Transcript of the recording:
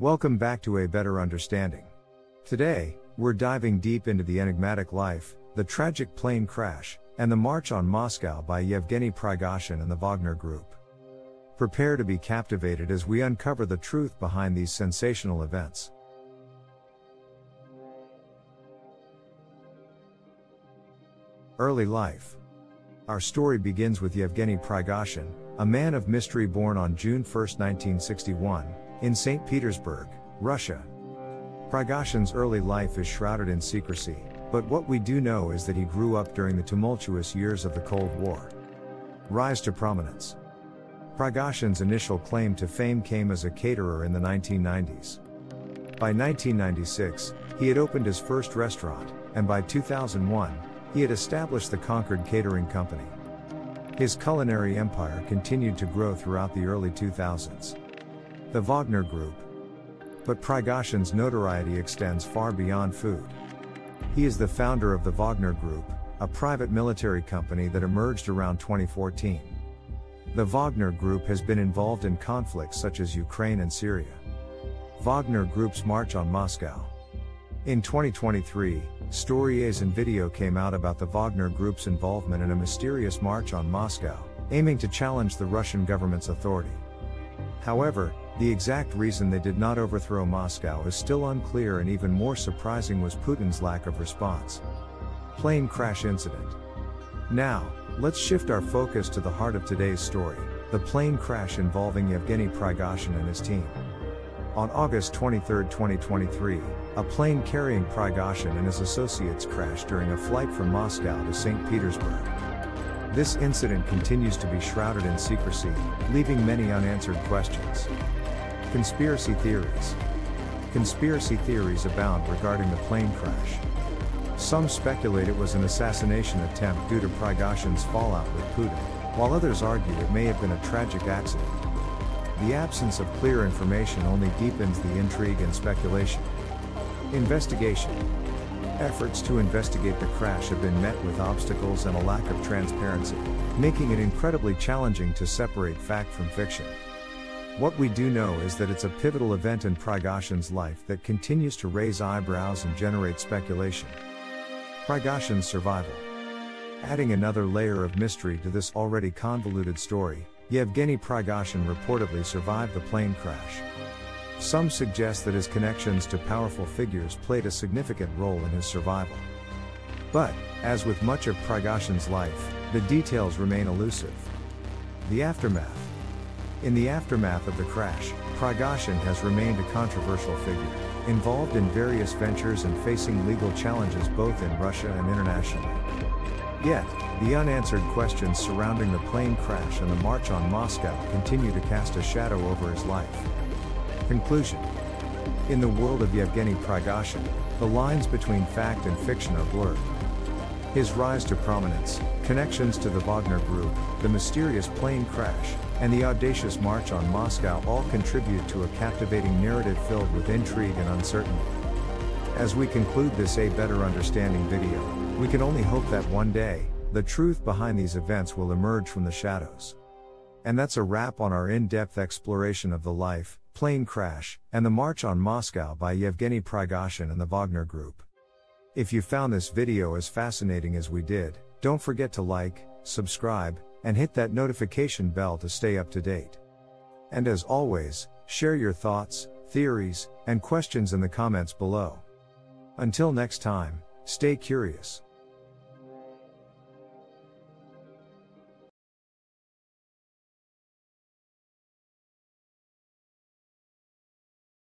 Welcome back to A Better Understanding. Today, we're diving deep into the enigmatic life, the tragic plane crash, and the March on Moscow by Yevgeny Prigozhin and the Wagner Group. Prepare to be captivated as we uncover the truth behind these sensational events. Early life. Our story begins with Yevgeny Prigozhin, a man of mystery born on June 1, 1961, in St. Petersburg, Russia. Prigozhin's early life is shrouded in secrecy, but what we do know is that he grew up during the tumultuous years of the Cold War. Rise to prominence. Prigozhin's initial claim to fame came as a caterer in the 1990s. By 1996, he had opened his first restaurant, and by 2001, he had established the Concord Catering Company. His culinary empire continued to grow throughout the early 2000s. The Wagner Group. But Prigozhin's notoriety extends far beyond food. He is the founder of the Wagner Group, a private military company that emerged around 2014. The Wagner Group has been involved in conflicts such as Ukraine and Syria. Wagner Group's March on Moscow. In 2023, stories and video came out about the Wagner Group's involvement in a mysterious march on Moscow, aiming to challenge the Russian government's authority. However, the exact reason they did not overthrow Moscow is still unclear, and even more surprising was Putin's lack of response. Plane crash incident. Now, let's shift our focus to the heart of today's story the plane crash involving Yevgeny Prigozhin and his team. On August 23, 2023, a plane carrying Prigozhin and his associates crashed during a flight from Moscow to St. Petersburg. This incident continues to be shrouded in secrecy, leaving many unanswered questions. Conspiracy theories. Conspiracy theories abound regarding the plane crash. Some speculate it was an assassination attempt due to Prigozhin's fallout with Putin, while others argue it may have been a tragic accident. The absence of clear information only deepens the intrigue and speculation. Investigation. Efforts to investigate the crash have been met with obstacles and a lack of transparency, making it incredibly challenging to separate fact from fiction. What we do know is that it's a pivotal event in Prigozhin's life that continues to raise eyebrows and generate speculation. Prigozhin's survival. Adding another layer of mystery to this already convoluted story, Yevgeny Prigozhin reportedly survived the plane crash. Some suggest that his connections to powerful figures played a significant role in his survival. But, as with much of Prigozhin's life, the details remain elusive. The aftermath. In the aftermath of the crash, Prigozhin has remained a controversial figure, involved in various ventures and facing legal challenges both in Russia and internationally. Yet, the unanswered questions surrounding the plane crash and the march on Moscow continue to cast a shadow over his life. Conclusion In the world of Yevgeny Prigozhin, the lines between fact and fiction are blurred. His rise to prominence, connections to the Wagner Group, the mysterious plane crash, and the audacious march on Moscow all contribute to a captivating narrative filled with intrigue and uncertainty. As we conclude this A Better Understanding video, we can only hope that one day, the truth behind these events will emerge from the shadows. And that's a wrap on our in depth exploration of the life, plane crash, and the march on Moscow by Yevgeny Prigozhin and the Wagner Group. If you found this video as fascinating as we did, don't forget to like, subscribe, and hit that notification bell to stay up to date. And as always, share your thoughts, theories, and questions in the comments below. Until next time, stay curious.